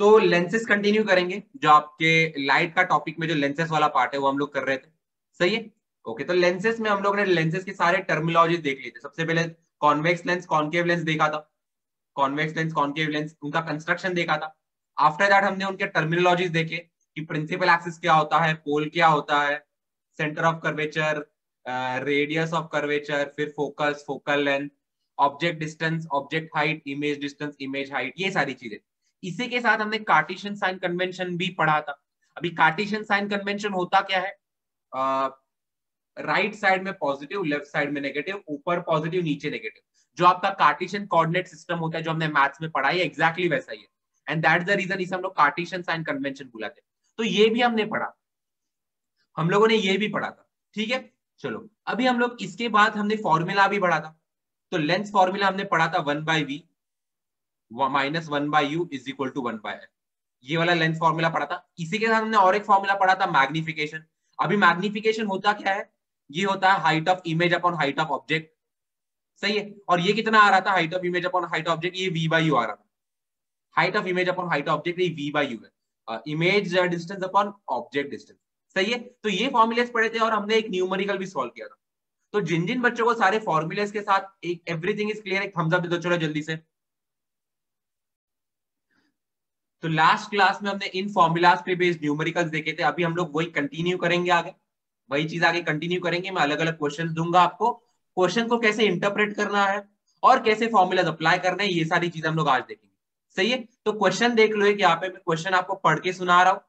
तो lenses continue करेंगे, जो आपके लाइट का टॉपिक में जो लेंसेस वाला पार्ट है, वो हम लोग कर रहे थे। सही है? ओके तो लेंसेस में हम लोग ने लेंसेस के सारे टर्मिनोलॉजी देख लिए थे। सबसे पहले कॉन्वेक्स लेंस कॉन्केव लेंस देखा था। कॉन्वेक्स लेंस कॉन्केव लेंस उनका कंस्ट्रक्शन देखा था। आफ्टर दैट हमने उनके टर्मिनोलॉजीज देखे कि प्रिंसिपल एक्सिस क्या होता है पोल क्या होता है centre of curvature radius of curvature फिर focus focal length object distance object height image distance image height ये सारी चीज़ें। इसी के साथ हमने कार्टिशियन साइन कन्वेंशन भी पढ़ा था। अभी कार्टिशियन साइन कन्वेंशन होता क्या है? राइट uh, साइड right में पॉजिटिव लेफ़्ट साइड में नेगेटिव ऊपर पॉजिटिव नीचे नेगेटिव जो आपका कार्टिशियन कोऑर्डिनेट सिस्टम होता है जो हमने मैथ्स में पढ़ा है एग्जैक्टली वैसा ही है। एंड दैट द रीजन इसे हम लोग कार्टिशियन साइन कन्वेंशन बुलाते हैं। तो ये भी हमने पढ़ा। हम लोगों ने ये भी पढ़ा था। ठीक है? चलो। अभी हम लोग इसके बाद हमने फॉर्मूला भी पढ़ा था। तो लेंस फॉर्मूला हमने पढ़ा था one by v minus one by u is equal to one by ये वाला लेंस फॉर्मूला पढ़ा था। इसी के साथ हमने और एक फॉर्मूला पढ़ा था मैग्निफिकेशन अभी मैग्निफिकेशन होता क्या है? ये होता है height of image upon height of object सही है? और ये कितना आ रहा था? Height of image upon height object ये वी बाई यू आ रहा था। Height of image upon height object ये वी बाई यू है। Image distance upon object distance सही है? तो ये फॉर्मुलेस पढ़े थे और हमने एक न्यूमेरिकल भी सॉल्व किया था। तो जिन जिन बच्चों को सारे फॉर्मुलेस के साथ एक एवरीथिंग इज़ क्लियर एक थम्स अप दे दो, चलो जल्दी से। तो लास्ट क्लास में हमने इन फॉर्मुलाज पे बेस्ड न्यूमेरिकल्स देखे थे अभी हम लोग वही कंटिन्यू करेंगे आगे। वही चीज़ आगे कंटिन्यू करेंगे मैं अलग अलग क्वेश्चन दूँगा आपको। क्वेश्चन को कैसे इंटरप्रेट करना है और कैसे फॉर्मुलाज अप्लाई करना है ये सारी चीज़ हम लोग आज देखेंगे। सही है? तो क्वेश्चन देख लो यहाँ पे मैं क्वेश्चन आपको पढ़ के सुना रहा हूँ।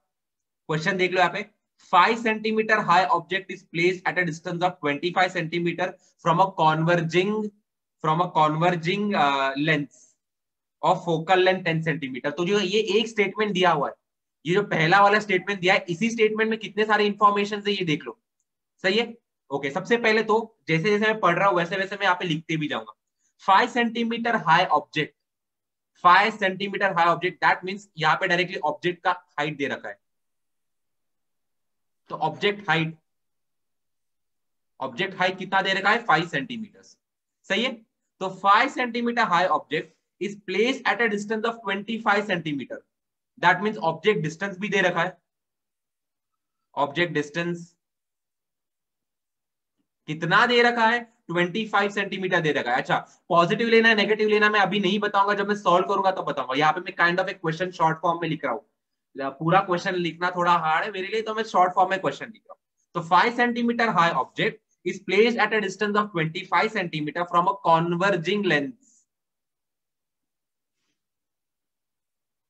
क्वेश्चन देख लो यहाँ पे। 5 centimeter high object is placed at a distance of 25 centimeter from a converging from a converging uh, of focal length 10 centimeter. तो जो ये एक स्टेटमेंट दिया हुआ है, ये जो पहला वाला स्टेटमेंट दिया है, इसी स्टेटमेंट में कितने सारे इंफॉर्मेशन है ये देख लो। सही है? ओके सबसे पहले तो जैसे जैसे मैं पढ़ रहा हूँ, वैसे वैसे मैं यहाँ पे लिखते भी जाऊँगा। Five centimetre high object five centimetre high object that means यहाँ पे डायरेक्टली ऑब्जेक्ट का हाइट दे रखा है। तो ऑब्जेक्ट हाइट ऑब्जेक्ट हाइट कितना दे रखा है? फाइव सेंटीमीटर सही है? तो five centimetre high object is place at a distance of twenty five centimetre that means object distance भी दे रखा है। ऑब्जेक्ट डिस्टेंस कितना दे रखा है? 25 सेंटीमीटर दे रखा है। अच्छा पॉजिटिव लेना है नेगेटिव लेना मैं अभी नहीं बताऊँगा। जब मैं सॉल्व करूँगा तो बताऊँगा। यहाँ पे मैं काइंड ऑफ़ एक क्वेश्चन शॉर्ट फॉर्म में लिख रहा हूँ। पूरा क्वेश्चन लिखना थोड़ा हार्ड है। मेरे लिए तो मैं शॉर्ट फॉर्म में क्वेश्चन लिख रहा हूँ। तो five centimetre high object is place at a distance of 25 centimetre from a converging lens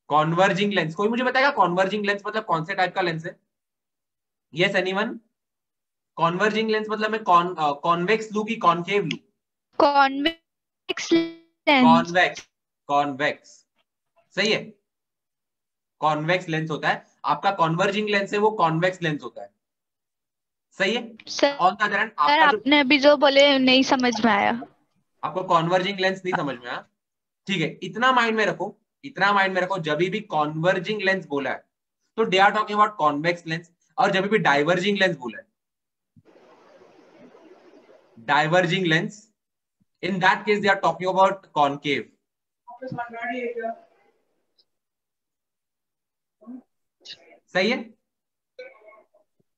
converging lens कोई मुझे बताएगा कॉन्वर्जिंग लेंस मतलब कौन से टाइप का लेंस है? यस एनीवन कॉन्वर्जिंग लेंस मतलब मैं कॉन कॉन्वेक्स लू की कॉनकेव लू? कॉन्वेक्स कॉन्वेक्स कॉन्वेक्स सही है? कॉन्वेक्स लेंस होता है। आपका कॉन्वर्जिंग लेंस है वो कॉन्वेक्स लेंस होता है। सही है? ऑन द अदर आपने अभी जो बोले नहीं समझ में आया। आपको कॉन्वर्जिंग लेंस नहीं समझ में आया। ठीक है इतना माइंड में रखो। इतना माइंड में रखो जब भी कॉन्वर्जिंग लेंस बोला है तो they are talking about convex lens और जब भी डाइवर्जिंग लेंस बोला है diverging lens. In that case, they are talking about concave. सही है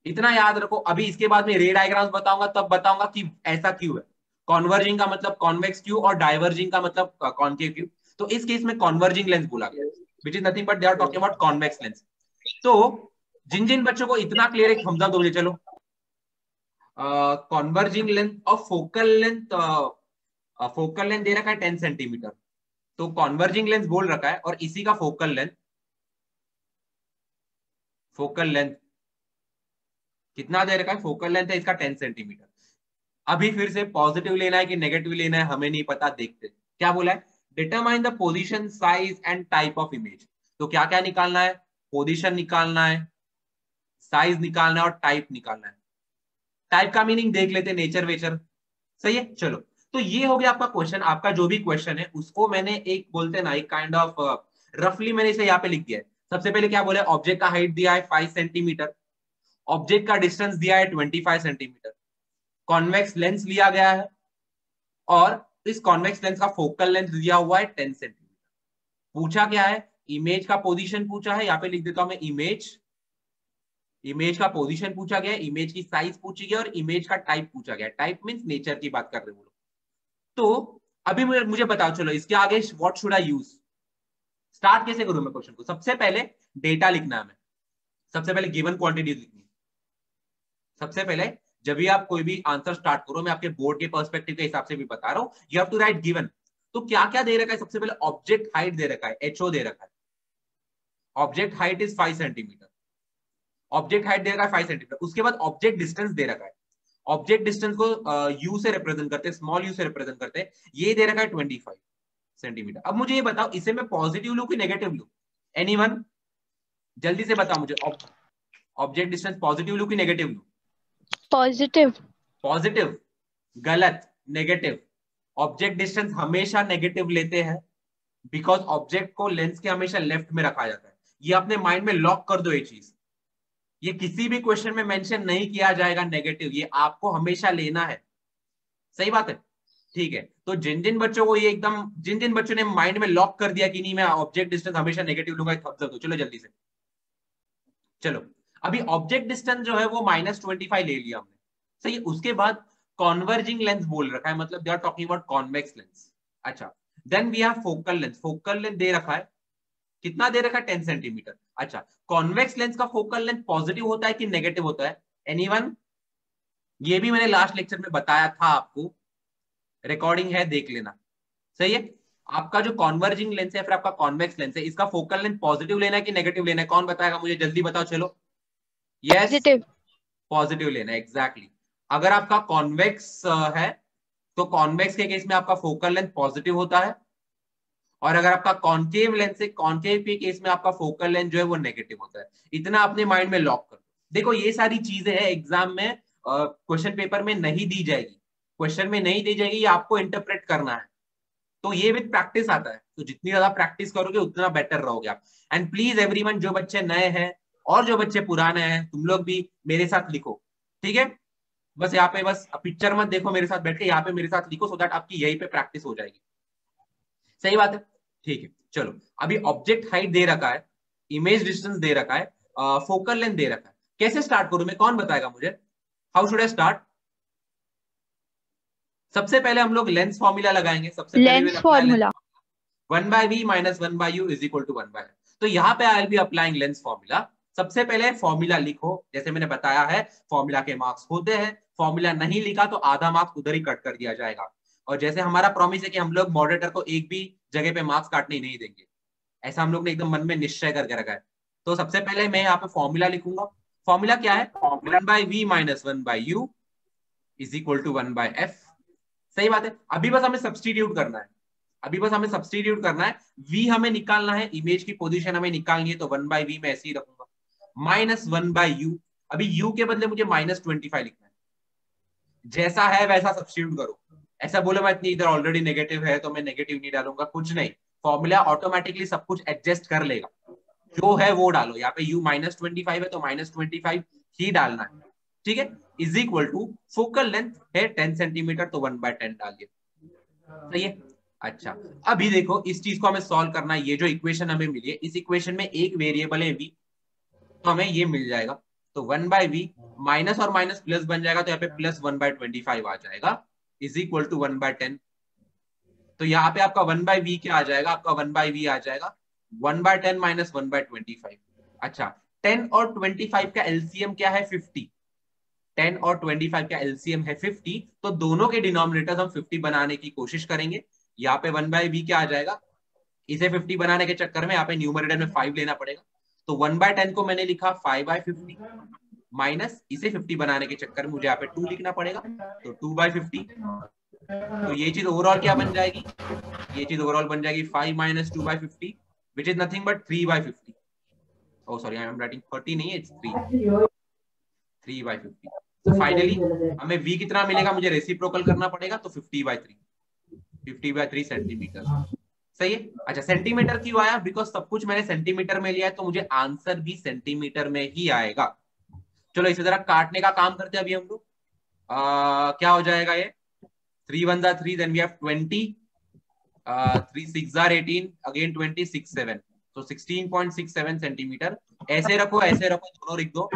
इतना याद रखो अभी इसके बाद में रे डायग्राम्स बताऊँगा तब बताऊँगा कि ऐसा क्यों है कॉन्वर्जिंग का मतलब कॉन्वेक्स क्यू और डाइवर्जिंग का मतलब कॉन्केव क्यू तो इस केस में कॉन्वर्जिंग लेंस बोला गया। Which is nothing but they are talking about convex lens तो जिन जिन बच्चों को इतना क्लियर थम्स अप दो चलो। कॉन्वर्जिंग लेंथ और फोकल लेंथ फोकल लेंथ दे रखा है टेन सेंटीमीटर तो कॉन्वर्जिंग लेंथ बोल रखा है, और इसी का फोकल लेंथ फोकल लेंथ कितना दे रखा है? फोकल लेंथ है, इसका टेन सेंटीमीटर अभी फिर से पॉजिटिव लेना है कि नेगेटिव लेना है, हमें नहीं पता, देखते। क्या बोला है? Determine the position size and type of image तो क्या क्या निकालना है? पोजिशन निकालना है साइज़ निकालना है और टाइप निकालना है। टाइप का मीनिंग देख लेते नेचर वेचर सही है? चलो। तो ये हो गया आपका क्वेश्चन आपका जो भी क्वेश्चन है, उसको मैंने एक बोलते ना, एक काइंड ऑफ़ रफली मैंने इसे यहाँ पे लिख दिया है। सबसे पहले क्या बोले ऑब्जेक्ट का हाइट दिया है फाइव सेंटीमीटर ऑब्जेक्ट का डिस्टेंस दिया है twenty five centimetre convex lens लिया गया है। और इस कॉन्वेक्स लेंस का फोकल लेंथ दिया हुआ है टेन सेंटीमीटर पूछा क्या है? इमेज का पोजीशन पूछा है, यहाँ पे लिख देता हूँ मैं इमेज इमेज का पोजीशन पूछा गया इमेज की साइज़ पूछी गई और इमेज का टाइप पूछा गया टाइप मीन्स नेचर की बात कर रहे हैं तो अभी मुझे मुझे बताओ, चलो, इसके आगे what should I use start कैसे करूँ मैं क्वेश्चन को? सबसे पहले डेटा लिखना है सबसे पहले गिवन क्वांटिटी लिखनी सबसे पहले जब भी आप कोई भी आंसर स्टार्ट करो मैं आपके बोर्ड के पर्सपेक्टिव के हिसाब से भी बता रहा हूँ you have to write given तो क्या क्या दे रखा है? सबसे पहले ऑब्जेक्ट हाइट दे रखा है एचओ दे रखा है। Object height is five centimetre object height दे रखा है फाइव सेंटीमीटर उसके बाद ऑब्जेक्ट डिस्टेंस दे रखा है। ऑब्जेक्ट डिस्टेंस को यू uh, से रिप्रेजेंट करते हैं स्मॉल यू से रिप्रेजेंट करते हैं। ये दे रखा है ट्वेंटी फाइव सेंटीमीटर अब मुझे ये बताओ इसे मैं पॉजिटिव लू कि नेगेटिव लू? एनी जल्दी से बताओ मुझे ऑब्जेक्ट डिस्टेंस पॉजिटिव लू कि नेगेटिव लू? पॉजिटिव पॉजिटिव गलत. नेगेटिव ऑब्जेक्ट डिस्टेंस हमेशा नेगेटिव लेते हैं बिकॉज़ ऑब्जेक्ट को लेंस के हमेशा लेफ़्ट में रखा जाता है। ये अपने माइंड में लॉक कर दो ये चीज़। ये किसी भी क्वेश्चन में मेंशन नहीं किया जाएगा नेगेटिव ये आपको हमेशा लेना है। सही बात है? ठीक है। तो जिन जिन बच्चों को ये एकदम, जिन जिन बच्चों ने माइंड में लॉक कर दिया कि नहीं, मैं ऑब्जेक्ट डिस्टेंस हमेशा नेगेटिव लूँगा चलो जल्दी से। चलो। अभी ऑब्जेक्ट डिस्टेंस जो है वो माइनस ट्वेंटी फाइव ले लिया हमने। सही उसके बाद कॉन्वर्जिंग लेंस बोल रखा है मतलब they are talking about convex lens अच्छा then we have focal length focal length दे रखा है। कितना दे रखा है? टेन सेंटीमीटर अच्छा कॉन्वेक्स लेंस का फोकल लेंथ पॉजिटिव होता है कि नेगेटिव होता है? एनीवन ये भी मैंने लास्ट लेक्चर में बताया था आपको। रिकॉर्डिंग है, देख लेना। सही है? आपका जो कॉन्वर्जिंग लेंस है, फिर आपका कॉन्वेक्स लेंस है, इसका फोकल लेंथ पॉजिटिव लेना है कि नेगेटिव लेना है? कौन बताएगा मुझे? जल्दी बताओ, चलो। यस पॉजिटिव लेना एग्जैक्टली अगर आपका कॉन्वेक्स है तो कॉन्वेक्स के केस में आपका फोकल लेंथ पॉजिटिव होता है। और अगर आपका कॉन्केव लेंस है कॉन्केव के केस में आपका फोकल लेंथ जो है वो नेगेटिव होता है। इतना अपने माइंड में लॉक कर देखो ये सारी चीज़ें हैं एग्ज़ाम में क्वेश्चन uh, पेपर में नहीं दी जाएगी। क्वेश्चन में नहीं दी जाएगी ये आपको इंटरप्रेट करना है। तो ये विद प्रैक्टिस आता है। तो जितनी ज़्यादा प्रैक्टिस करोगे उतना बेटर रहोगे आप। एंड प्लीज़ एवरीवन जो बच्चे नए हैं और जो बच्चे पुराने हैं तुम लोग भी मेरे साथ लिखो ठीक है? बस यहाँ पे बस पिक्चर मत देखो मेरे साथ बैठ के यहाँ पे मेरे साथ लिखो सो दैट आपकी यही पे प्रैक्टिस हो जाएगी। सही बात है? ठीक है चलो। अभी ऑब्जेक्ट हाइट दे रखा है इमेज डिस्टेंस दे रखा है फोकल लेंथ दे रखा है। कैसे स्टार्ट करूँ मैं? कौन बताएगा मुझे? हाउ शुड आई स्टार्ट सबसे पहले हम लोग लेंस फॉर्मूला लगाएँगे सबसे lens formula one by v minus one by u is equal to one by तो यहाँ पे I will be applying lens formula सबसे पहले फॉर्मूला लिखो। जैसे मैंने बताया है फॉर्मूला के मार्क्स होते हैं। फॉर्मूला नहीं लिखा तो आधा मार्क्स उधर ही कट कर दिया जाएगा। और जैसे हमारा प्रॉमिस है कि हम लोग मॉडरेटर को एक भी जगह पे मार्क्स काटने नहीं देंगे। ऐसा हम लोग ने एकदम मन में निश्चय करके रखा है। तो सबसे पहले मैं यहाँ पे फॉर्मूला लिखूँगा। फॉर्मूला क्या है? One by v minus one by u is equal to one by f सही बात है। अभी बस हमें सब्सटीट्यूट करना है। अभी बस हमें सब्सटीट्यूट करना है। V हमें निकालना है। इमेज की पोजीशन हमें निकालनी है तो वन बाई वी में ऐसे ही रखूँगा। Minus one by u. अभी u के बदले मुझे माइनस ट्वेंटी फाइव लिखना है। जैसा है वैसा सब्सटीट्यूट करो। ऐसा बोलो मैं इतनी इधर ऑलरेडी नेगेटिव है तो मैं नेगेटिव नहीं डालूँगा, कुछ नहीं। फॉर्मूला ऑटोमेटिकली सब कुछ एडजस्ट कर लेगा। जो है वो डालो। यहाँ पे u माइनस ट्वेंटी फाइव है तो माइनस ट्वेंटी फाइव ही डालना है। ठीक है? Is equal to focal length है टेन सेंटीमीटर तो वन बाय टेन डालिए सही है? अच्छा। अभी देखो, इस चीज़ को हमें सॉल्व करना है। ये जो इक्वेशन हमें मिली है, इस इक्वेशन में एक वेरिएबल है v तो हमें ये मिल जाएगा। तो वन बाय वी माइनस और माइनस प्लस बन जाएगा तो यहाँ पे plus one by twenty five आ जाएगा। Is equal to one by ten. तो यहाँ पे आपका वन बाय वी क्या आ जाएगा? आपका वन बाय वी आ जाएगा। One by ten minus one by twenty five. अच्छा टेन और ट्वेंटी फाइव का एलसीएम क्या है? फिफ्टी। टेन और ट्वेंटी फाइव का एलसीएम है फिफ्टी। तो दोनों के डिनोमिनेटर हम फिफ्टी बनाने की कोशिश करेंगे। यहाँ पे वन बाय वी क्या आ जाएगा? इसे फिफ्टी बनाने के चक्कर में यहाँ पे न्यूमरेटर में फाइव लेना पड़ेगा। तो वन बाय टेन को मैंने लिखा फाइव बाय फिफ्टी माइनस इसे 50 बनाने के चक्कर में मुझे यहाँ पे टू लिखना पड़ेगा। तो टू बाई फिफ्टी तो ये चीज़ ओवरऑल क्या बन जाएगी? ये चीज़ ओवरऑल बन जाएगी five minus two by fifty which is nothing but three by fifty oh sorry I am writing thirty नहीं है it's three three by fifty तो फाइनली हमें v कितना मिलेगा? मुझे रेसिप्रोकल करना पड़ेगा तो fifty by three fifty by three centimetre सही है? अच्छा सेंटीमीटर क्यों आया? बिकॉज़ सब कुछ मैंने सेंटीमीटर में लिया है तो मुझे आंसर भी सेंटीमीटर में ही आएगा। चलो, इसे जरा काटने का काम करते हैं अभी हम लोग। क्या हो जाएगा ये? थ्री वन जा three then we have twenty three six jar eighteen again twenty six seven तो 16.67 सेंटीमीटर ऐसे रखो ऐसे रखो, दोनों लिख दो।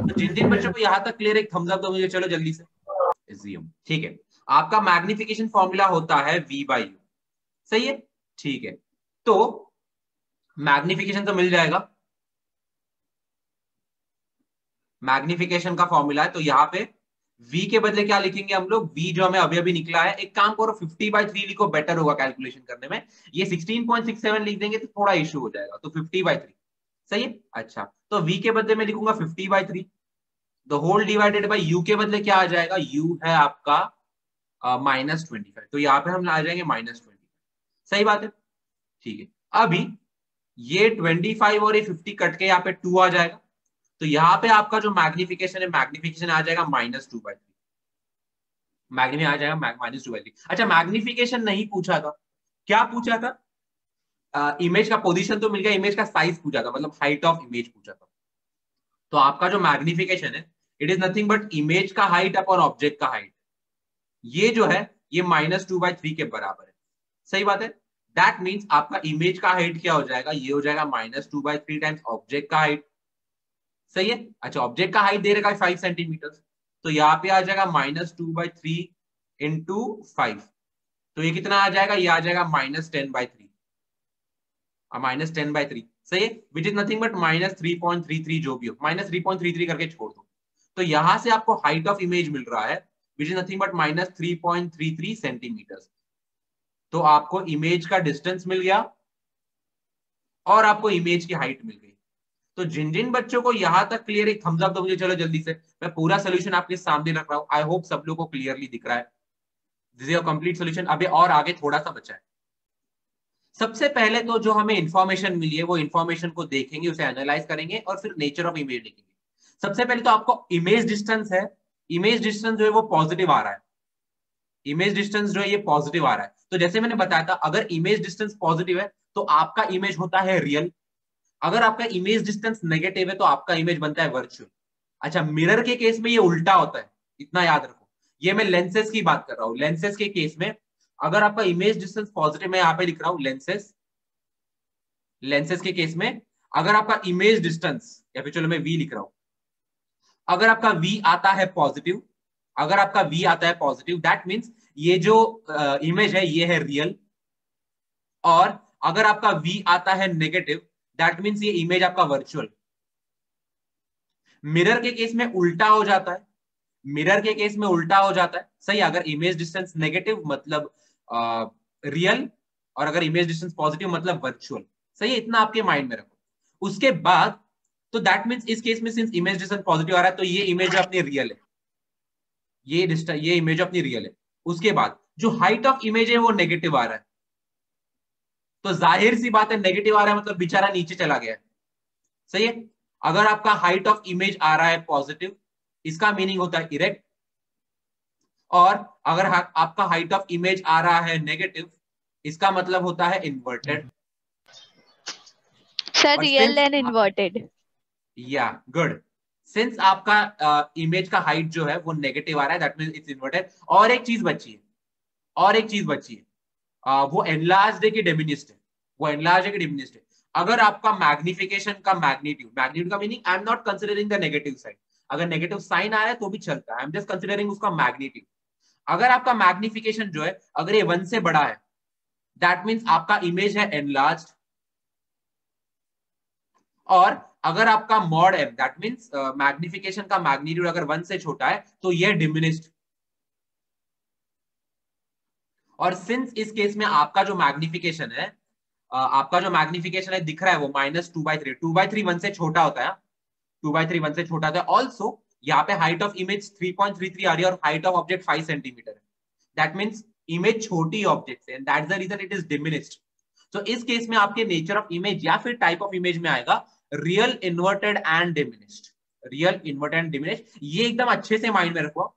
तो जिन जिन बच्चों को यहाँ तक क्लियर एक थम्स अप दो मुझे, चलो जल्दी से। ठीक है। आपका मैग्निफिकेशन फॉर्मूला होता है वी बाई यू सही है? ठीक है। तो मैग्निफिकेशन तो मिल जाएगा। मैग्निफिकेशन का फॉर्मूला है तो यहाँ पे v के बदले क्या लिखेंगे हम लोग? V जो हमें अभी अभी निकला है एक काम करो 50 बाई थ्री लिखो बेटर होगा कैलकुलेशन करने में। ये 16.67 लिख देंगे तो थोड़ा इश्यू हो जाएगा तो 50 बाई थ्री सही है? अच्छा तो v के बदले में लिखूँगा 50 by three the whole divided by u के बदले क्या आ जाएगा? U है आपका माइनस uh, ट्वेंटी तो यहाँ पे हम आ जाएँगे माइनस ट्वेंटी सही बात है? ठीक है। अभी ये 25 और ये 50 कट के यहाँ पे टू आ जाएगा। तो यहाँ पे आपका जो मैग्निफिकेशन है मैग्निफिकेशन आ जाएगा minus two by three magnify आ जाएगा माइनस टू बाई थ्री अच्छा मैग्निफिकेशन नहीं पूछा था। क्या पूछा था? इमेज uh, का पोजीशन तो मिल गया इमेज का साइज़ पूछा था मतलब हाइट ऑफ़ इमेज पूछा था। तो आपका जो मैग्निफिकेशन है it is nothing but image का हाइट अपॉन ऑब्जेक्ट का हाइट ये जो है ये माइनस टू बाई थ्री के बराबर सही बात है? दैट मीन्स आपका इमेज का हाइट क्या हो जाएगा? ये हो जाएगा minus two by three times object का हाइट सही है? अच्छा ऑब्जेक्ट का हाइट दे है फाइव सेंटीमीटर तो यहाँ पे आ जाएगा minus two by three into five तो ये कितना आ जाएगा? ये आ जाएगा minus ten by three minus ten by three सही है? Which is nothing but minus three point three three जो भी हो. Minus three point three three करके छोड़ दो. तो यहाँ से आपको हाइट ऑफ़ इमेज मिल रहा है which is nothing but minus three point three three centimetre तो आपको इमेज का डिस्टेंस मिल गया और आपको इमेज की हाइट मिल गई। तो जिन जिन बच्चों को यहाँ तक क्लियर एक थम्स अप तो मुझे, चलो जल्दी से। मैं पूरा सोल्यूशन आपके सामने रख रहा हूँ। आई होप सब लोग को क्लियरली दिख रहा है। दिस इज़ कंप्लीट सोल्यूशन अभी और आगे थोड़ा सा बचा है। सबसे पहले तो जो हमें इंफॉर्मेशन मिली है, वो इन्फॉर्मेशन को देखेंगे, उसे एनालाइज करेंगे और फिर नेचर ऑफ़ इमेज देखेंगे। सबसे पहले तो आपको इमेज डिस्टेंस है। इमेज डिस्टेंस जो है वो पॉजिटिव आ रहा है। इमेज डिस्टेंस जो है ये पॉजिटिव आ रहा है। तो जैसे मैंने बताया था, अगर इमेज डिस्टेंस पॉजिटिव है तो आपका इमेज होता है रियल अगर आपका इमेज डिस्टेंस नेगेटिव है तो आपका इमेज बनता है वर्चुअल अच्छा मिरर के केस में ये उल्टा होता है, इतना याद रखो। ये मैं लेंसेस की बात कर रहा हूँ। लेंसेस के केस में अगर आपका इमेज डिस्टेंस पॉजिटिव मैं यहाँ पे लिख रहा हूँ लेंसेस लेंसेस के केस में अगर आपका इमेज डिस्टेंस या फिर चलो मैं वी लिख रहा हूँ। अगर आपका वी आता है पॉजिटिव अगर आपका वी आता है पॉजिटिव दैट मीन्स ये जो इमेज uh, है ये है रियल और अगर आपका वी आता है नेगेटिव दैट मीन्स ये इमेज आपका वर्चुअल मिरर के केस में उल्टा हो जाता है. मिरर के केस में उल्टा हो जाता है. सही अगर इमेज डिस्टेंस नेगेटिव मतलब रियल और अगर इमेज डिस्टेंस पॉजिटिव मतलब वर्चुअल सही है इतना आपके माइंड में रखो। उसके बाद तो दैट मीन्स इस केस में सिंस इमेज डिस्टेंस पॉजिटिव आ रहा है तो ये इमेज अपनी रियल है। ये ये इमेज अपनी रियल है। उसके बाद जो हाइट ऑफ़ इमेज है वो नेगेटिव आ रहा है। तो ज़ाहिर सी बात है नेगेटिव आ रहा है मतलब बेचारा नीचे चला गया सही है? अगर आपका हाइट ऑफ़ इमेज आ रहा है पॉजिटिव इसका मीनिंग होता है इरेक्ट और अगर आपका हाइट ऑफ़ इमेज आ रहा है नेगेटिव इसका मतलब होता है inverted sir real and inverted या गुड सिंस आपका इमेज uh, का हाइट जो है वो नेगेटिव आ रहा है दैट इट्स इन्वर्टेड और एक चीज़ बची है और एक चीज़ बची है। uh, वो एनलार्ज है कि डेमिनिस्ट है। वो एनलार्ज है कि डिमिनिस्ट है। अगर आपका मैग्निफिकेशन का मैग्नीट्यूड मैग्नीट्यूड का meaning I am not considering the negative side अगर नेगेटिव साइन आ रहा है तो भी चलता है। आई एम जस्ट कंसिडरिंग उसका मैग्नीट्यूड अगर आपका मैग्निफिकेशन जो है अगर ये वन से बड़ा है दैट मीन्स आपका इमेज है एनलार्ज और अगर आपका mod m that means magnification का मैग्नीट्यूड अगर वन से छोटा है तो यह डिमिनिस्ड और सिंस इस केस में आपका जो मैग्निफिकेशन है आपका जो मैग्निफिकेशन है दिख रहा है वो minus two by three two by three one से छोटा होता है टू बाई थ्री वन से छोटा होता है। ऑल्सो यहाँ पे height of image three point three three आ रही है और height of object five centimetre that means image छोटी ऑब्जेक्ट है। That the reason it is diminished तो इस केस में आपके नेचर ऑफ़ इमेज या फिर टाइप ऑफ़ इमेज में आएगा real inverted and diminished real inverted and diminished ये एकदम अच्छे से माइंड में रखो।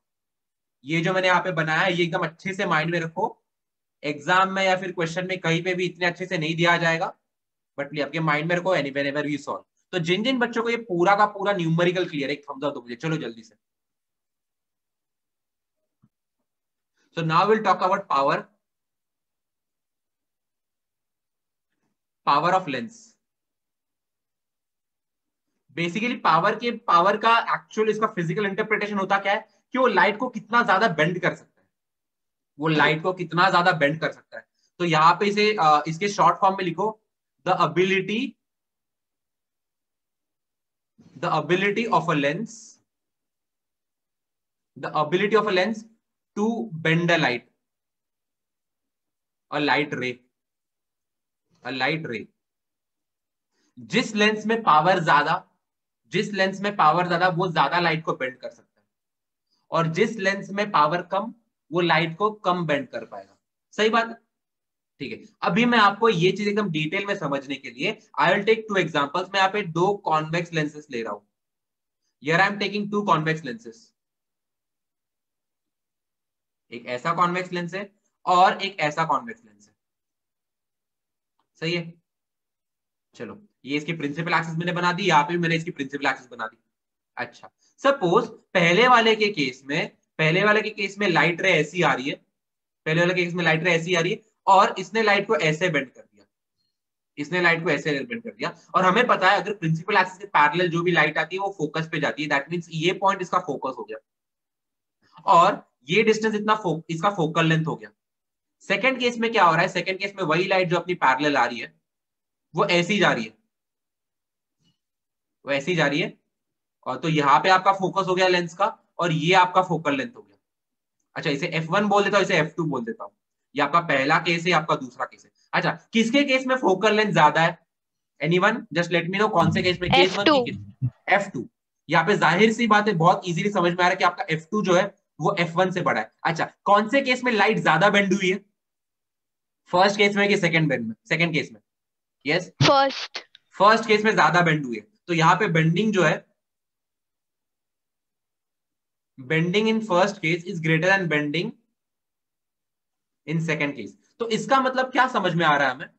ये जो मैंने यहाँ पे बनाया है, ये एकदम अच्छे से माइंड में रखो। एग्ज़ाम में या फिर क्वेश्चन में कहीं पे भी इतने अच्छे से नहीं दिया जाएगा। बट आपके माइंड में रखो any when ever we solve तो जिन जिन बच्चों को ये पूरा का पूरा न्यूमेरिकल क्लियर एक थम्स अप दो मुझे। चलो जल्दी से। So now will talk about power power of lens basically power के पावर का एक्चुअल इसका फ़िज़िकल इंटरप्रिटेशन होता क्या है कि वो लाइट को कितना ज़्यादा बेंड कर सकता है। वो लाइट को कितना ज़्यादा बेंड कर सकता है। तो यहाँ पे इसे इसके शॉर्ट फॉर्म में लिखो। The ability the ability of a lens the ability of a lens to bend a light a light ray a light रे जिस लेंस में पावर ज़्यादा जिस लेंस में पावर ज़्यादा, वो ज़्यादा लाइट को बेंड कर सकता है। और जिस लेंस में पावर कम, वो लाइट को कम बेंड कर पाएगा। सही बात? ठीक है। अभी मैं आपको ये चीज़ एकदम डिटेल में समझने के लिए I will take two examples मैं यहाँ पे दो कॉन्वेक्स लेंसेस ले रहा हूँ। यर I am taking two convex lenses एक ऐसा कॉन्वेक्स लेंस है और एक ऐसा कॉन्वेक्स लेंस है। सही है? चलो। ये इसकी प्रिंसिपल एक्सिस मैंने बना दी यहाँ पे मैंने इसकी प्रिंसिपल एक्सिस बना दी। अच्छा सपोज़ पहले वाले के केस में पहले वाले के केस में लाइट रे ऐसी आ रही है पहले वाले केस में लाइट रे ऐसी आ रही है और इसने लाइट को ऐसे बेंड कर दिया। इसने लाइट को ऐसे बेंड कर दिया और हमें पता है अगर प्रिंसिपल एक्सिस के पैरेलल जो भी लाइट आती है वो फोकस पे जाती है। दैट मींस ये पॉइंट इसका फोकस हो गया। और ये डिस्टेंस इतना फो, इसका फोकल लेंथ हो गया। सेकेंड केस में क्या हो रहा है? सेकंड केस में वही लाइट जो अपनी पैरेलल आ रही है वो ऐसी जा रही है। वो ही जा रही है। और तो यहाँ पे आपका फोकस हो गया लेंस का और ये आपका फोकल लेंथ हो गया। अच्छा इसे F1 बोल देता हूँ इसे F2 बोल देता हूँ। ये आपका पहला केस है आपका दूसरा केस है। अच्छा किसके केस में फोकल लेंथ ज़्यादा है? Anyone just let me know कौन से केस में। केस वन एफ़ टू यहाँ पे ज़ाहिर सी बात है बहुत इजीली समझ में आ रहा है कि आपका एफ़ टू जो है वो एफ़ वन से बड़ा है। अच्छा कौन से केस में लाइट ज़्यादा बेंड हुई है? फ़र्स्ट केस में कि सेकंड बेंड में? सेकंड केस में? यस फ़र्स्ट फ़र्स्ट केस में ज़्यादा बेंड हुई है। तो यहाँ पे बेंडिंग जो है bending in first case is greater than bending in second case तो इसका मतलब क्या समझ में आ रहा है हमें?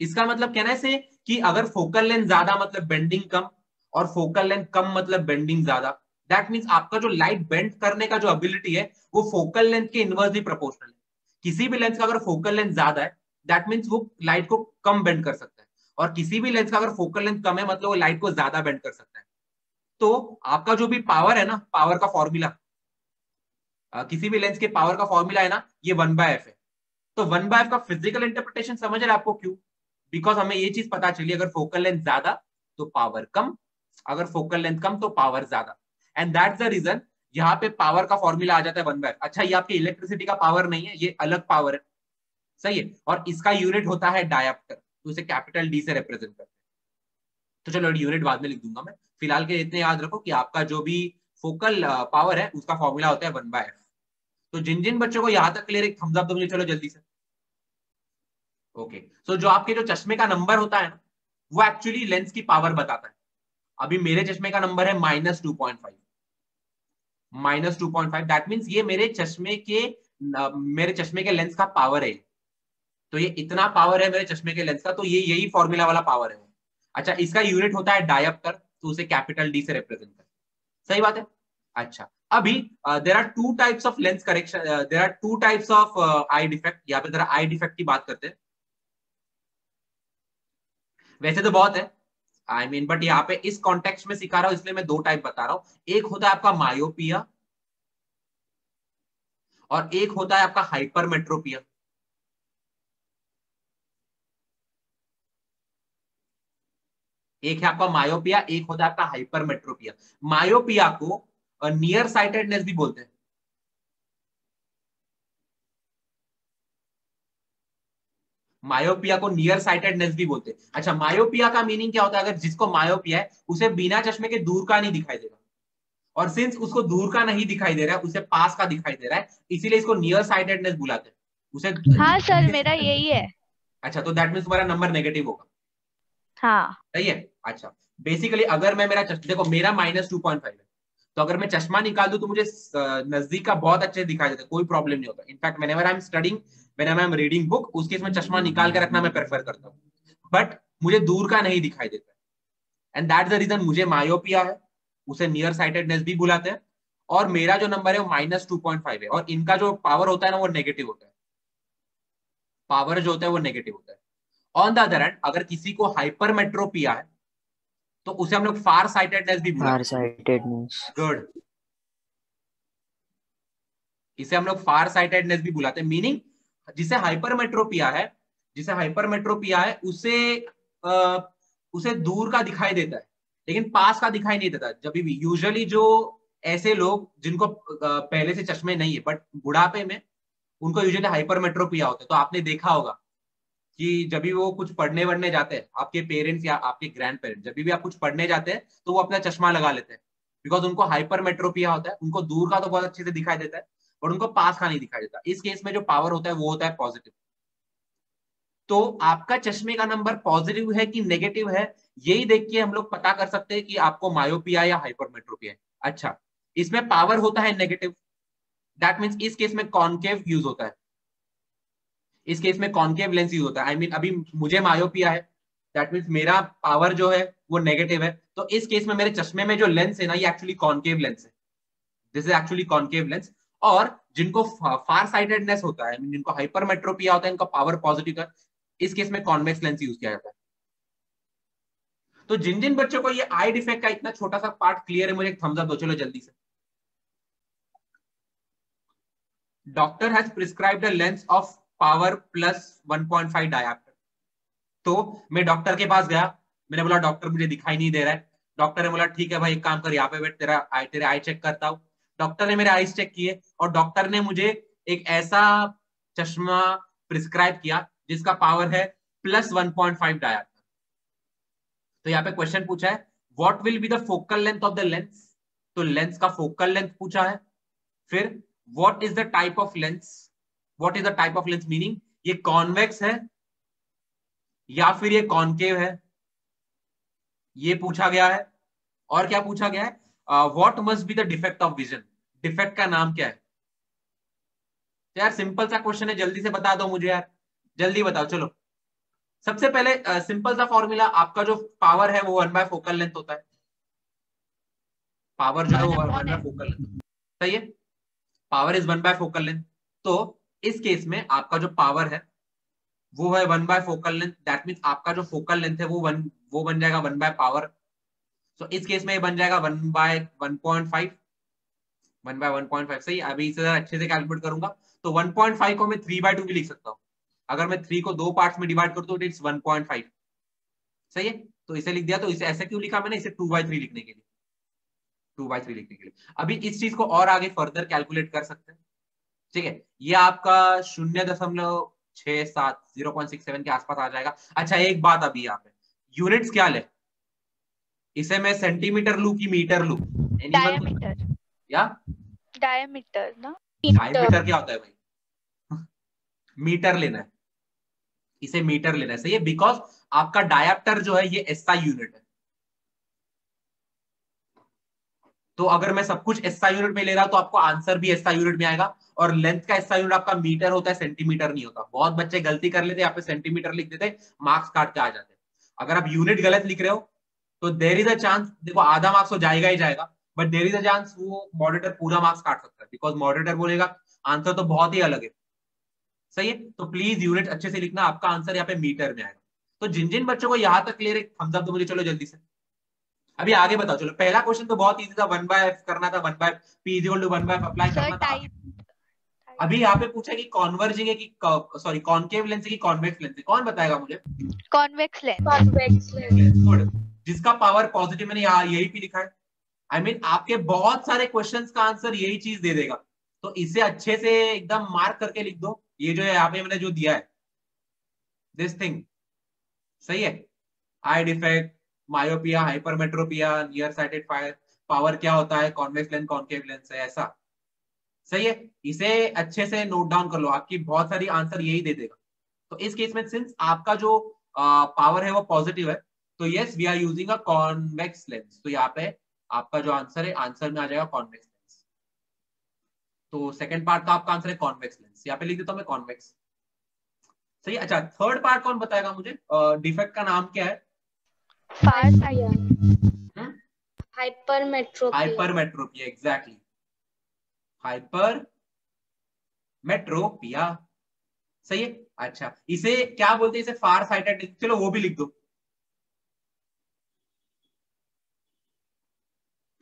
इसका मतलब कहना से कि अगर फोकल लेंथ ज़्यादा मतलब बेंडिंग कम और फोकल लेंथ कम मतलब बेंडिंग ज़्यादा दैट मीन्स आपका जो लाइट बेंड करने का जो एबिलिटी है, वो फोकल लेंथ के इनवर्सली प्रोपोर्शनल है। किसी भी लेंथ का अगर फोकल लेंथ ज़्यादा है दैट मीन्स वो लाइट को कम बेंड कर सकता है। और किसी भी लेंस का अगर फोकल लेंथ कम है मतलब वो लाइट को ज़्यादा बेंड कर सकता है। तो आपका जो भी पावर है ना पावर का फॉर्मूला किसी भी लेंस के पावर का फॉर्मूला है ना, ये वन बाय एफ़ है। तो वन बाय एफ़ का फ़िज़िकल इंटरप्रिटेशन समझ रहे आपको क्यों? बिकॉज़ हमें ये चीज़ पता चली, अगर फोकल लेंथ ज़्यादा तो पावर कम। अगर फोकल लेंथ कम तो पावर ज़्यादा। एंड दैट्स द रीजन यहाँ पे पावर का फॉर्मूला आ जाता है वन बाय अच्छा ये आपकी इलेक्ट्रिसिटी का पावर नहीं है, ये अलग पावर है। सही है? और इसका यूनिट होता है डायप्टर तो उसे कैपिटल डी से रिप्रेजेंट करते हैं। तो चलो यूनिट बाद में लिख दूँगा मैं। फ़िलहाल के इतने याद रखो कि आपका जो भी फोकल पावर है, उसका फॉर्मूला होता है वन बाय तो जिन जिन बच्चों को यहाँ तक क्लियर एक थम्स दो मुझे, चलो जल्दी से। ओके सो जो आपके जो चश्मे का नंबर होता है, वो एक्चुअली लेंस की पावर बताता है। अभी मेरे चश्मे का नंबर है minus two point five minus two point five that means ये मेरे चश्मे के मेरे चश्मे के लेंस का पावर है। तो ये इतना पावर है मेरे चश्मे के लेंस का तो ये यही फॉर्मूला वाला पावर है अच्छा इसका यूनिट होता है डायप्टर तो उसे कैपिटल डी से रिप्रेजेंट कर सही बात है? अच्छा अभी there are two types of lens correction there are two types of eye defect यहाँ पे जरा आई डिफेक्ट की बात करते हैं। वैसे तो बहुत है। आई मीन बट यहाँ पे इस कॉन्टेक्स्ट में सिखा रहा हूँ, इसलिए मैं दो टाइप बता रहा हूँ। एक होता है आपका मायोपिया और एक होता है आपका हाइपरमेट्रोपिया एक है आपका मायोपिया एक होता है आपका हाइपरमेट्रोपिया मायोपिया को नियर साइटेडनेस भी बोलते हैं। मायोपिया को नियर साइटेडनेस भी बोलते हैं। अच्छा मायोपिया का मीनिंग क्या होता है? अगर जिसको मायोपिया है उसे बिना चश्मे के दूर का नहीं दिखाई देगा और सिंस उसको दूर का नहीं दिखाई दे रहा है उसे पास का दिखाई दे रहा है इसीलिए इसको नियर साइटेडनेस बुलाते हैं। उसे हाँ सर मेरा यही है। अच्छा तो दैट मीन तुम्हारा नंबर नेगेटिव होगा। हाँ। सही है? अच्छा बेसिकली अगर मैं मेरा देखो मेरा माइनस टू पॉइंट फाइव है तो अगर मैं चश्मा निकाल दू तो मुझे नज़दीक का बहुत अच्छे दिखाई देता है, कोई प्रॉब्लम नहीं होता। इनफैक्ट मैंने I am studying when I am reading book उस केस में चश्मा निकाल के रखना मैं प्रेफर करता हूँ। बट मुझे दूर का नहीं दिखाई देता एंड दैट द रीजन मुझे मायोपिया है, उसे नियर साइटेडनेस भी बुलाते हैं, और मेरा जो नंबर है वो माइनस टू पॉइंट फाइव है, और इनका जो पावर होता है ना, वो नेगेटिव होता है। पावर जो होता है वो नेगेटिव होता है। ऑन द अदर हैंड अगर किसी को हाइपरमेट्रोपिया है तो उसे हम लोग फार साइटेडनेस भी फार साइटेडनेस गुड इसे हम लोग फार साइटेडनेस भी बुलाते हैं। मीनिंग जिसे हाइपरमेट्रोपिया है जिसे हाइपरमेट्रोपिया है उसे आ, उसे दूर का दिखाई देता है लेकिन पास का दिखाई नहीं देता जब भी। यूजुअली जो ऐसे लोग जिनको पहले से चश्मे नहीं है बट बुढ़ापे में उनको यूजुअली हाइपरमेट्रोपिया होता है। तो आपने देखा होगा कि जब भी वो कुछ पढ़ने वढ़ने जाते हैं, आपके पेरेंट्स या आपके ग्रैंड पेरेंट्स जब भी आप कुछ पढ़ने जाते हैं तो वो अपना चश्मा लगा लेते हैं। बिकॉज़ उनको हाइपर मेट्रोपिया होता है, उनको दूर का तो बहुत अच्छे से दिखाई देता है और उनको पास का नहीं दिखाई देता। इस केस में जो पावर होता है, वो होता है पॉजिटिव तो आपका चश्मे का नंबर पॉजिटिव है कि नेगेटिव है, यही देख के हम लोग पता कर सकते हैं कि आपको मायोपिया या हाइपरमेट्रोपिया अच्छा इसमें पावर होता है नेगेटिव दैट मीन्स इस केस में कॉन्केव यूज़ होता है। इस केस में कॉन्केव लेंस यूज़ होता है। आई I मीन mean, अभी मुझे मायोपिया है दैट मीन्स मेरा पावर जो है वो नेगेटिव है। तो इस केस में मेरे चश्मे में जो लेंस है ना ये एक्चुअली कॉन्केव लेंस है। This is actually concave lens और जिनको फार साइडेडनेस होता है जिनको हाइपरमेट्रोपिया होता है इनका पावर पॉजिटिव है इस केस में कॉन्वेक्स लेंस यूज़ किया जाता है। तो जिन जिन बच्चों को ये आई डिफेक्ट का इतना छोटा सा पार्ट क्लियर है मुझे एक थम्स अप दो चलो जल्दी से। Doctor has prescribed a lens of power plus 1.5 dioptre तो मैं डॉक्टर के पास गया, मैंने बोला डॉक्टर मुझे दिखाई नहीं दे रहा है। डॉक्टर ने बोला, ठीक है भाई, एक काम कर, यहाँ पे बैठ, तेरा आई तेरे आई चेक करता हूँ। डॉक्टर ने मेरे आईज चेक किए और डॉक्टर ने मुझे एक ऐसा चश्मा प्रिस्क्राइब किया, जिसका पावर है प्लस 1.5 डायप्टर तो यहाँ पे क्वेश्चन पूछा है what will be the focal length of the lens तो लेंस का फोकल लेंथ पूछा है। फिर what is the type of lens what is the type of lens meaning ये कॉन्वेक्स है, या फिर ये कॉन्केव है? ये पूछा गया है। और क्या पूछा गया है? What must be the defect of vision defect का नाम क्या है? तो यार सिंपल सा क्वेश्चन है, जल्दी से बता दो मुझे यार। जल्दी बताओ, चलो। सबसे पहले सिंपल सा फॉर्मूला आपका जो पावर है, वो वन बाय फोकल लेंथ होता है। पावर जो है, वो वन बाय फोकल लेंथ सही है? Power is one by focal length तो इस केस में आपका जो पावर है, वो है one by focal length that means आपका जो फोकल लेंथ है, वो वन वो बन जाएगा वन बाय पावर सो इस केस में ये बन जाएगा one by one point five one by one point five सही? अभी इसे अच्छे से कैलकुलेट करूँगा। तो वन पॉइंट फाइव को मैं थ्री बाय टू भी लिख सकता हूँ। अगर मैं थ्री को दो पार्ट में डिवाइड कर दू इट्स वन पॉइंट फाइव सही है? तो इसे लिख दिया। तो इसे ऐसे क्यों लिखा मैंने? इसे टू बाई थ्री लिखने के लिए। टू बाई थ्री लिखने के लिए। अभी इस चीज़ को और आगे फर्दर कैलकुलेट कर सकते हैं। ठीक है? ये आपका शून्य दशमलव छह सात ज़ीरो पॉइंट सिक्स सेवन के आसपास आ जाएगा। अच्छा एक बात अभी यहाँ पे। यूनिट्स क्या ले? इसे मैं सेंटीमीटर लू की मीटर लू? डायमीटर या? डायमीटर ना? डायमीटर क्या होता है भाई? मीटर लेना है। इसे मीटर लेना है। सही है? बिकॉज़ आपका डायप्टर जो है ये एसआई यूनिट है। तो अगर मैं सब कुछ एसआई यूनिट में ले रहा हूँ तो आपको आंसर भी एसआई यूनिट में आएगा। और लेंथ का एसआई यूनिट आपका मीटर होता है सेंटीमीटर नहीं होता। बहुत बच्चे गलती कर लेते यहाँ पे सेंटीमीटर लिख देते मार्क्स काट के आ जाते अगर आप यूनिट गलत लिख रहे हो तो देर इज़ अ चांस देखो आधा मार्क्स तो जाएगा ही जाएगा but there is a chance वो मॉडरेटर पूरा मार्क्स काट सकता है बिकॉज़ मॉडरेटर बोलेगा आंसर तो बहुत ही अलग है। सही है? तो प्लीज़ यूनिट अच्छे से लिखना आपका आंसर यहाँ पे मीटर में आएगा। तो जिन जिन बच्चों को यहाँ तक क्लियर है थम्स अप तो मुझे चलो जल्दी से। अभी आगे बताओ चलो पहला क्वेश्चन तो बहुत इजी था वन बाय करना था one by P is to one by apply करना था। अभी यहाँ पे पूछा कि कॉन्वर्जिंग है कि सॉरी कॉनकेव लेंस है कि कॉन्वेक्स लेंस है? कौन बताएगा मुझे? Convex lens convex lens good जिसका पावर पॉजिटिव मैंने यहाँ यही भी लिखा है। आई I मीन mean, आपके बहुत सारे क्वेश्चंस का आंसर यही चीज़ दे देगा। तो इसे अच्छे से एकदम मार्क करके लिख दो। ये जो है यहाँ पे मैंने जो दिया है। दिस थिंग सही है? Eye defect myopia hypermetropia near sighted far power क्या होता है? कॉन्वेक्स लेंस कॉन्केव लेंस है ऐसा। सही है? इसे अच्छे से नोट डाउन कर लो। आपकी बहुत सारी आंसर यही दे देगा। तो इस केस में सिंस आपका जो पावर है वो पॉजिटिव है तो yes we are using a convex lens तो यहाँ पे आपका जो आंसर है आंसर में आ जाएगा कॉन्वेक्स लेंस तो सेकंड पार्ट का आपका आंसर है कॉन्वेक्स लेंस यहाँ पे लिख देता हूँ मैं कॉन्वेक्स सही अच्छा थर्ड पार्ट कौन बताएगा मुझे? डिफेक्ट का नाम क्या है? Hypermetropia hypermetropia exactly hypermetropia. सही है? अच्छा इसे क्या बोलते हैं? इसे फार साइटेड, चलो वो भी लिख दो।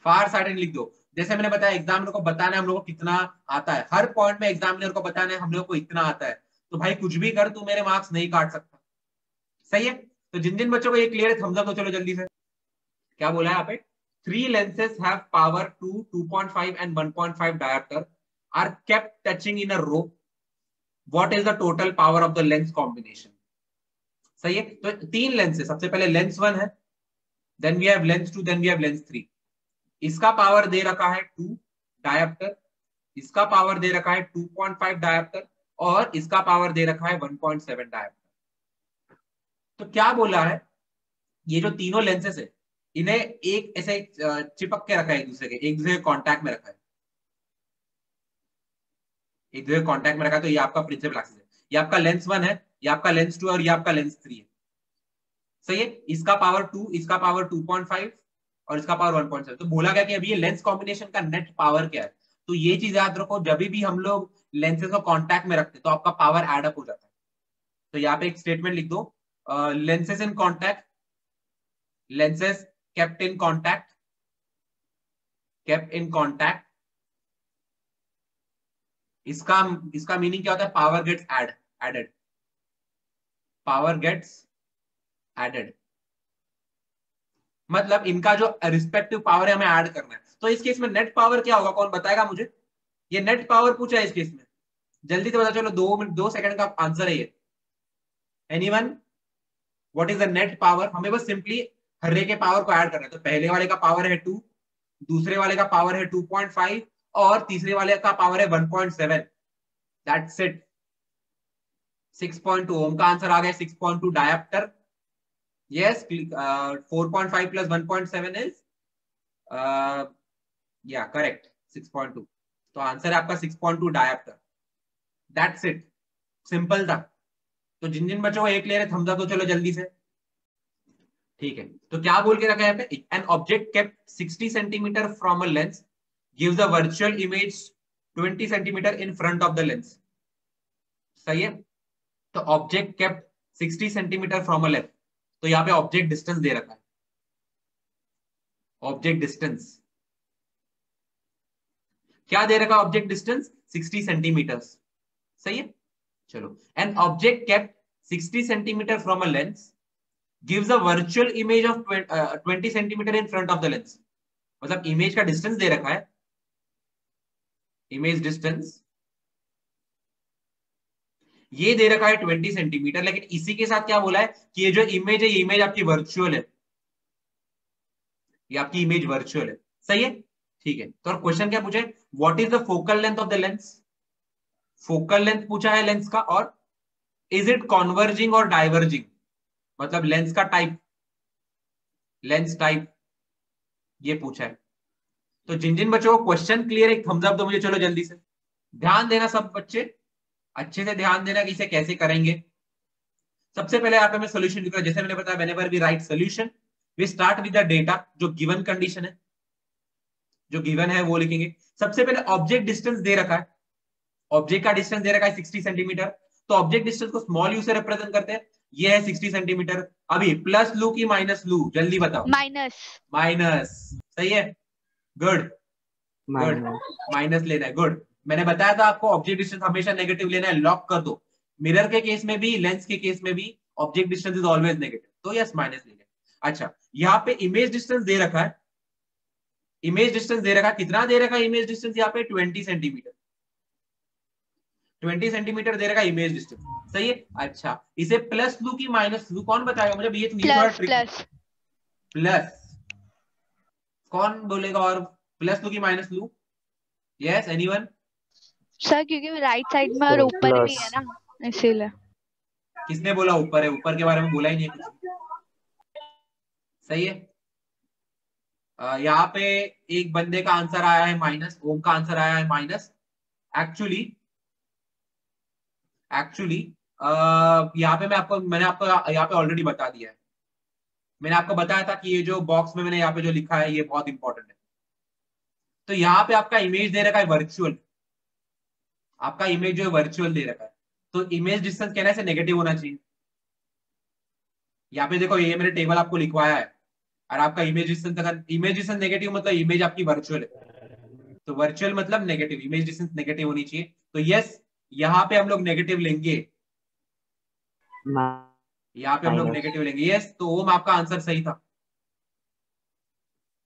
फार साइटेड लिख दो। जैसे मैंने बताया एग्जामिनर को बताना है, हम लोग को कितना आता है। हर पॉइंट में एग्जामिनर को बताना है, हम लोग को इतना आता है। तो भाई, कुछ भी कर, तू मेरे मार्क्स नहीं काट सकता। सही है? तो जिन जिन बच्चों को ये क्लियर है, थम्स अप तो चलो जल्दी से। क्या बोला है यहाँ lenses two two point five and one point five dioptre are kept touching in a row what is the total power of the lens combination सही है? तो तीन लेंस सबसे पहले लेंस वन है then we have lens two then we have lens three इसका power दे रखा है टू डायप्टर इसका पावर दे रखा है 2.5 डायप्टर और इसका पावर दे रखा है 1.7 डायप्टर तो क्या बोला है? ये जो तीनों लेंसेस है इन्हें एक ऐसे चिपक के रखा है एक दूसरे के, एक दूसरे के कॉन्टैक्ट में रखा है। एक दूसरे कॉन्टैक्ट में रखा है तो ये आपका प्रिंसिपल एक्सिस है। ये आपका लेंस वन है, ये आपका लेंस टू है, और ये आपका लेंस थ्री है। सही है? इसका पावर टू इसका पावर टू पॉइंट फाइव और इसका पावर 1.7 तो बोला गया कि अभी ये लेंस कॉम्बिनेशन का नेट पावर क्या है? तो ये चीज़ याद रखो, जब भी हम लोग लेंसेज को कॉन्टैक्ट में रखते तो आपका पावर एडअप हो जाता है। तो यहाँ पे एक स्टेटमेंट लिख दो। Lenses in contact lenses kept in contact kept in contact इसका इसका मीनिंग क्या होता है? Power gets add added power gets added मतलब इनका जो रिस्पेक्टिव पावर है, हमें ऐड करना है। तो इस केस में नेट पावर क्या होगा? कौन बताएगा मुझे? ये नेट पावर पूछा है इस केस में। जल्दी से बता चलो, दो मिनट, दो सेकंड का आंसर है ये। Anyone what is the net power हमें बस सिंपली हर के पावर को ऐड करना है। तो पहले वाले का पावर है टू दूसरे वाले का पावर है टू पॉइंट फाइव और तीसरे वाले का पावर है one point seven that's it six point two ओम का आंसर आ गया। Six point two dioptre Yes, uh, 4.5 plus 1.7 is uh, yeah correct 6.2. तो आंसर है आपका 6.2 डायप्टर दैट्स इट सिंपल था। तो जिन जिन बच्चों को एक ले रहे थम्स अप तो चलो जल्दी से। ठीक है। तो क्या बोल के रखा है an object kept 60 centimetre from a lens gives a virtual image 20 centimetre in front of the lens सही है? तो object kept 60 centimetre from a lens तो यहाँ पे ऑब्जेक्ट डिस्टेंस दे रखा है। ऑब्जेक्ट डिस्टेंस क्या दे रखा ऑब्जेक्ट डिस्टेंस 60 सेंटीमीटर सही है? चलो। An object kept 60 centimetre from a lens gives a virtual image of 20 centimetre in front of the lens मतलब इमेज का डिस्टेंस दे रखा है। इमेज डिस्टेंस ये दे रखा है ट्वेंटी सेंटीमीटर लेकिन इसी के साथ क्या बोला है कि ये जो इमेज है, ये इमेज आपकी वर्चुअल है। ये आपकी इमेज वर्चुअल है। सही है? ठीक है। तो क्वेश्चन क्या पूछे what is the focal length of the lens focal length पूछा है लेंस का और इज़ इट कॉन्वर्जिंग और डाइवर्जिंग मतलब लेंस का टाइप लेंस टाइप ये पूछा है। तो जिन जिन बच्चों को क्वेश्चन क्लियर एक थम्स दो मुझे, चलो जल्दी से। ध्यान देना सब बच्चे, अच्छे से ध्यान देना कि इसे कैसे करेंगे। सबसे पहले यहाँ पे मैं सोल्यूशन लिख रहा जैसे मैंने बताया whenever we write solution we start with the data जो गिवन कंडीशन है। जो गिवन है, वो लिखेंगे। सबसे पहले ऑब्जेक्ट डिस्टेंस दे रखा है। ऑब्जेक्ट का डिस्टेंस दे रखा है सिक्सटी सेंटीमीटर तो ऑब्जेक्ट डिस्टेंस को स्मॉल यू से रिप्रेजेंट करते हैं। ये है सिक्सटी सेंटीमीटर। अभी प्लस लू की माइनस लू जल्दी बताओ। माइनस। माइनस। सही है? गुड गुड माइनस लेना है। गुड मैंने बताया था आपको ऑब्जेक्ट डिस्टेंस हमेशा नेगेटिव लेना है लॉक कर दो। मिरर के केस में भी लेंस के केस में भी object distance is always negative तो यस माइनस लेंगे अच्छा यहाँ पे इमेज डिस्टेंस दे रखा है। इमेज डिस्टेंस दे रखा है। कितना दे रखा है इमेज डिस्टेंस यहाँ पे? ट्वेंटी सेंटीमीटर ट्वेंटी सेंटीमीटर दे रखा इमेज डिस्टेंस सही है? अच्छा। इसे प्लस लू की माइनस लू कौन बताएगा? मुझे ये प्लस प्लस प्लस कौन बोलेगा और प्लस लू की माइनस लू यस एनीवन सर क्योंकि राइट साइड में और ऊपर भी है ना इसीलिए। किसने बोला ऊपर है? ऊपर के बारे में बोला ही नहीं कुछ। सही है? यहाँ पे एक बंदे का आंसर आया है माइनस ओम का आंसर आया है माइनस एक्चुअली एक्चुअली यहाँ पे मैं आपको, मैंने आपको यहाँ पे ऑलरेडी बता दिया है। मैंने आपको बताया था कि ये जो बॉक्स में मैंने यहाँ पे जो लिखा है, ये बहुत इंपॉर्टेंट है। तो यहाँ पे आपका इमेज दे रखा है वर्चुअल आपका इमेज जो है वर्चुअल दे रखा है। तो इमेज डिस्टेंस कहना है नेगेटिव होना चाहिए। यहाँ पे देखो, ये मेरे टेबल आपको लिखवाया है। और आपका इमेज डिस्टेंस अगर इमेज डिस्टेंस नेगेटिव मतलब इमेज आपकी वर्चुअल है। तो वर्चुअल मतलब नेगेटिव इमेज डिस्टेंस नेगेटिव होनी चाहिए। तो यस यहाँ पे हम लोग नेगेटिव लेंगे। यहाँ पे हम लोग नेगेटिव लेंगे। यस तो ओम आपका आंसर सही था।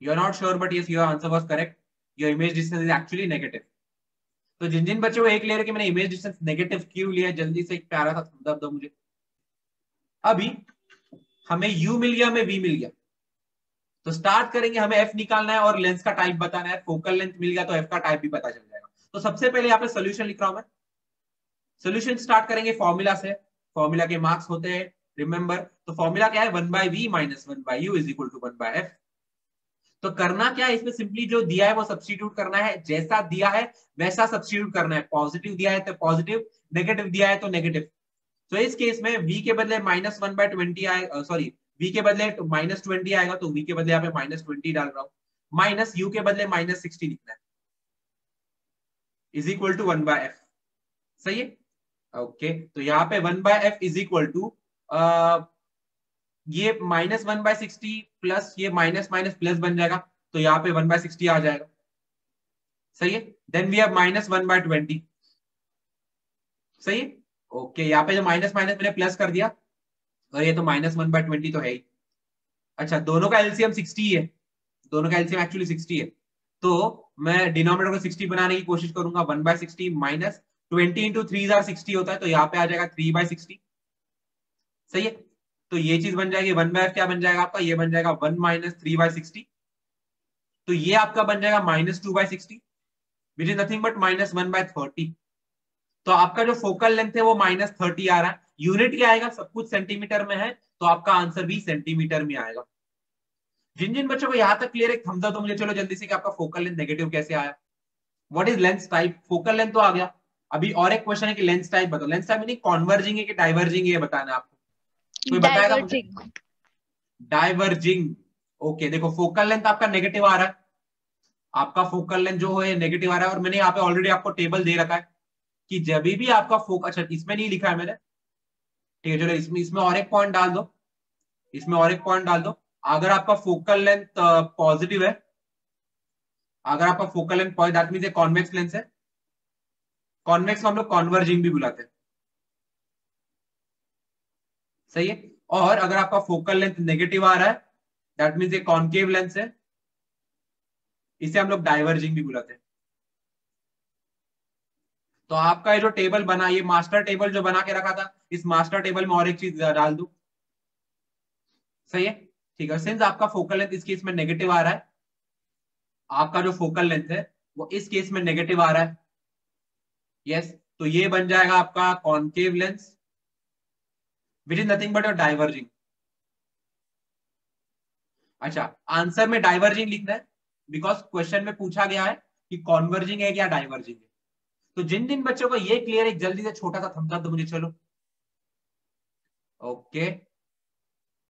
You are not sure but yes your answer was correct your image distance is actually negative तो जिन जिन बच्चों को एक ले रहे कि मैंने इमेज डिस्टेंस नेगेटिव क्यों लिया जल्दी से एक प्यारा सा थम्स दो मुझे। अभी हमें u मिल गया हमें v मिल गया। तो स्टार्ट करेंगे हमें f निकालना है और लेंस का टाइप बताना है। फोकल लेंथ मिल गया तो एफ़ का टाइप भी पता चल जाएगा। तो सबसे पहले यहाँ पे सोल्यूशन लिख रहा हूँ मैं। सोल्यूशन स्टार्ट करेंगे फॉर्मूला से। फॉर्मूला के मार्क्स होते हैं रिमेंबर तो फॉर्मूला क्या है? One by V minus one by U is equal to one by F तो करना क्या है? इसमें सिंपली जो दिया है, वो सब्सटीट्यूट करना है। जैसा दिया है, वैसा सब्सटीट्यूट करना है। पॉजिटिव दिया है तो पॉजिटिव नेगेटिव दिया है तो नेगेटिव तो इस केस में v के बदले माइनस वन बाय ट्वेंटी आएगा सॉरी v के बदले माइनस ट्वेंटी आएगा तो v के बदले यहाँ पे माइनस ट्वेंटी डाल रहा हूँ। माइनस यू के बदले माइनस सिक्सटी लिखना है। Is equal to one by F सही है? ओके तो यहाँ पे one by F is equal to ये minus one by sixty plus ये माइनस माइनस प्लस बन जाएगा तो यहाँ पे वन बाय सिक्सटी आ जाएगा। सही है? Then we have minus one by twenty सही है? ओके यहाँ पे जो माइनस माइनस मैंने प्लस कर दिया, और ये तो माइनस वन बाय ट्वेंटी तो है ही। अच्छा दोनों का एलसीएम सिक्सटी है दोनों का एलसीएम एक्चुअली सिक्सटी है। तो मैं डिनोमिनेटर को सिक्सटी बनाने की कोशिश करूँगा one by sixty minus twenty into three हज़ार सिक्सटी होता है तो यहाँ पे आ जाएगा थ्री बाय सिक्सटी सही है? तो ये चीज़ बन जाएगी वन बाय क्या बन जाएगा आपका? ये बन जाएगा one minus three by sixty तो ये आपका बन जाएगा minus two by sixty which is nothing but minus one by thirty तो आपका जो फोकल लेंथ है, वो माइनस थर्टी आ रहा है। यूनिट क्या आएगा? सब कुछ सेंटीमीटर में है तो आपका आंसर भी सेंटीमीटर में आएगा। जिन जिन बच्चों को यहाँ तक क्लियर है, थम्स तो मुझे, चलो जल्दी से कि आपका फोकल लेंथ नेगेटिव कैसे आया। What is length type focal length तो आ गया। अभी और एक क्वेश्चन है कि लेंस टाइप बताओ। लेंस टाइप मीनिंग कॉन्वर्जिंग है कि डाइवर्जिंग है बताना आपको? कोई बताएगा डाइवर्जिंग ओके देखो फोकल लेंथ आपका नेगेटिव आ रहा है। आपका फोकल लेंथ जो है नेगेटिव आ रहा है और मैंने यहाँ पे ऑलरेडी आपको टेबल दे रखा है कि जब भी आपका फोकस अच्छा इसमें नहीं लिखा है मैंने। ठीक है चलो इसमें इसमें और एक पॉइंट डाल दो। इसमें और एक पॉइंट डाल दो। अगर आपका फोकल लेंथ पॉजिटिव है अगर आपका focal length that mean convex lens है। कॉन्वेक्स को हम लोग कॉन्वर्जिंग भी बुलाते हैं। सही है? और अगर आपका फोकल लेंथ नेगेटिव आ रहा है दैट मीन कॉन्केव लेंस है। इसे हम लोग डाइवर्जिंग भी बुलाते हैं। तो आपका ये जो टेबल बना, ये मास्टर टेबल जो बना के रखा था, इस मास्टर टेबल में और एक चीज़ डाल दू। सही है? ठीक है सिंस आपका फोकल लेंथ इस केस में नेगेटिव आ रहा है, आपका जो फोकल लेंथ है, वो इस केस में नेगेटिव आ रहा है। यस तो ये बन जाएगा आपका concave lens which is nothing but your diverging अच्छा आंसर में डाइवर्जिंग लिखना है बिकॉज़ क्वेश्चन में पूछा गया है कि कॉन्वर्जिंग है या डाइवर्जिंग है। तो जिन जिन बच्चों को ये क्लियर है जल्दी से छोटा सा थम्स अप तो मुझे, चलो। ओके